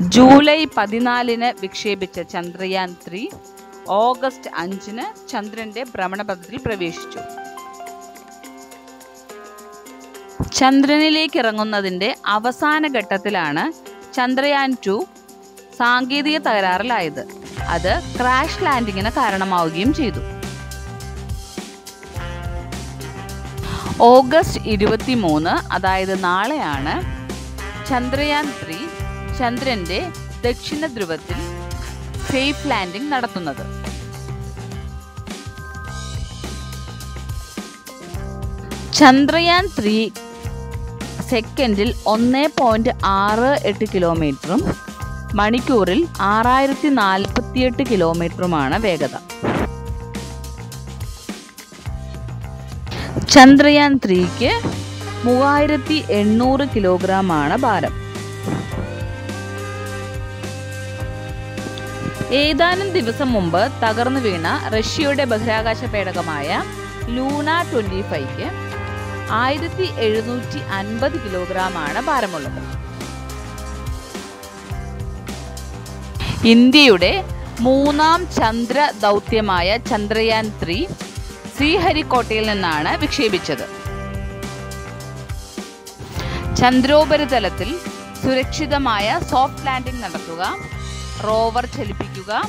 July പതിനാലിന് വിക്ഷേപിച്ച Chandrayaan three August അഞ്ചിന് ചന്ദ്രന്റെ ഭ്രമണപഥത്തിൽ പ്രവേശിച്ചു. ചന്ദ്രനിലേക്ക് ഇറങ്ങുന്നതിന്റെ അവസാന ഘട്ടത്തിലാണ് ചന്ദ്രയാൻ ടു സാങ്കേതിക തകരാറിലായത്. അത് ക്രാഷ് ലാൻഡിങ്ങിന് കാരണമാവുകയും ചെയ്തു. ഓഗസ്റ്റ് ഇരുപത്തി മൂന്ന് അതായത് നാളെയാണ് ചന്ദ്രയാൻ ത്രീ ചന്ദ്രന്റെ ദക്ഷിണ ധ്രുവത്തിൽ ഫേപ്പ് ലാൻഡിംഗ് നടത്തുന്നത്. ചന്ദ്രയാൻ ത്രീ സെക്കൻഡിൽ ഒന്ന് പോയിന്റ് ആറ് എട്ട് കിലോമീറ്ററും മണിക്കൂറിൽ ആറായിരത്തി നാൽപ്പത്തിയെട്ട് കിലോമീറ്ററുമാണ് വേഗത. ചന്ദ്രയാൻ ത്രീക്ക് മൂവായിരത്തി എണ്ണൂറ് കിലോഗ്രാമാണ് ഭാരം. ഏതാനും ദിവസം മുമ്പ് തകർന്നു വീണ റഷ്യയുടെ ബഹിരാകാശ പേടകമായ ലൂണ ട്വന്റി ഫൈവ്ക്ക് ആയിരത്തി എഴുന്നൂറ്റി അൻപത് കിലോഗ്രാമാണ് ഭാരമുള്ളത്. ഇന്ത്യയുടെ മൂന്നാം ചന്ദ്ര ദൗത്യമായ ചന്ദ്രയാൻ ത്രീ ശ്രീഹരിക്കോട്ടയിൽ നിന്നാണ് വിക്ഷേപിച്ചത്. ചന്ദ്രോപരിതലത്തിൽ സുരക്ഷിതമായ സോഫ്റ്റ് ലാൻഡിംഗ് നടത്തുക റോവർ ചലിപ്പിക്കുക.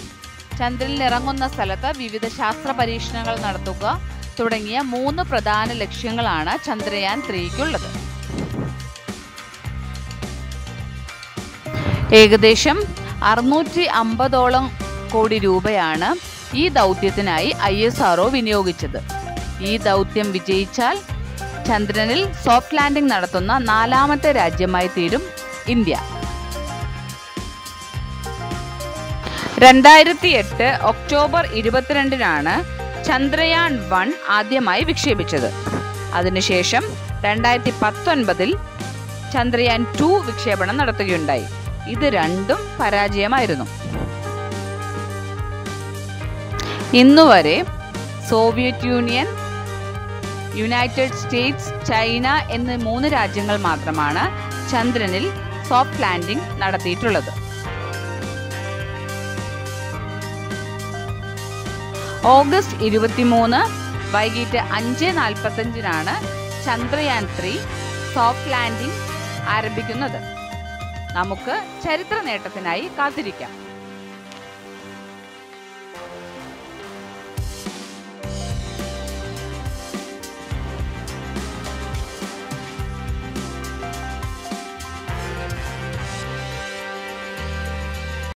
ചന്ദ്രനിൽ ഇറങ്ങുന്ന സ്ഥലത്ത് വിവിധ ശാസ്ത്ര പരീക്ഷണങ്ങൾ നടത്തുക. തുടങ്ങിയ മൂന്ന് പ്രധാന ലക്ഷ്യങ്ങളാണ് ചന്ദ്രയാൻ ത്രീക്കുള്ളത്. ഏകദേശം അറുന്നൂറ്റി അമ്പതോളം കോടി രൂപയാണ് ഈ ദൗത്യത്തിനായി ഐ എസ് ആർഒ വിനിയോഗിച്ചത്. ഈ ദൗത്യം വിജയിച്ചാൽ ചന്ദ്രനിൽ സോഫ്റ്റ് ലാൻഡിംഗ് നടത്തുന്ന നാലാമത്തെ രാജ്യമായി തീരും ഇന്ത്യ. രണ്ടായിരത്തി എട്ട് ഒക്ടോബർ ഇരുപത്തിരണ്ടിനാണ് ചന്ദ്രയാൻ വൺ ആദ്യമായി വിക്ഷേപിച്ചത്. അതിനുശേഷം രണ്ടായിരത്തി പത്തൊൻപതിൽ ചന്ദ്രയാൻ ടു വിക്ഷേപണം നടത്തുകയുണ്ടായി. ഇത് രണ്ടും പരാജയമായിരുന്നു. ഇന്നുവരെ Soviet Union United States China എന്നീ മൂന്ന് രാജ്യങ്ങൾ മാത്രമാണ് ചന്ദ്രനിൽ സോഫ്റ്റ് ലാൻഡിംഗ് നടത്തിയിട്ടുള്ളത്. ഓഗസ്റ്റ് ഇരുപത്തിമൂന്ന് വൈകിട്ട് അഞ്ച് നാൽപ്പത്തഞ്ചിനാണ് ചന്ദ്രയാൻ ത്രീ സോഫ്റ്റ് ലാൻഡിംഗ് ആരംഭിക്കുന്നത്. നമുക്ക് ചരിത്ര നേട്ടത്തിനായി കാത്തിരിക്കാം.